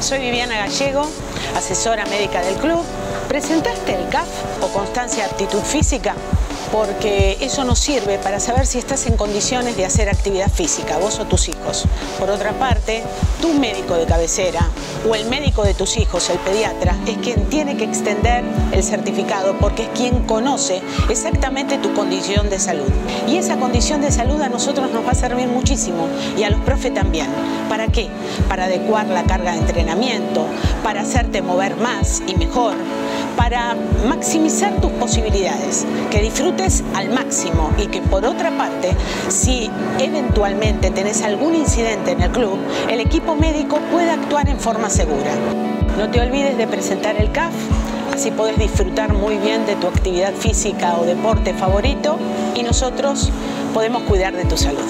soy Viviana Gallego, asesora médica del club. ¿Presentaste el CAF o constancia de aptitud física? Porque eso nos sirve para saber si estás en condiciones de hacer actividad física, vos o tus hijos. Por otra parte, tu médico de cabecera o el médico de tus hijos, el pediatra, es quien tiene que extender el certificado porque es quien conoce exactamente tu condición de salud. Y esa condición de salud a nosotros nos va a servir muchísimo y a los profes también. ¿Para qué? Para adecuar la carga de entrenamiento, para hacerte mover más y mejor, para maximizar tus posibilidades, que disfrutes al máximo y que por otra parte, si eventualmente tenés algún incidente en el club, el equipo médico pueda actuar en forma segura. No te olvides de presentar el CAF, así podés disfrutar muy bien de tu actividad física o deporte favorito y nosotros podemos cuidar de tu salud.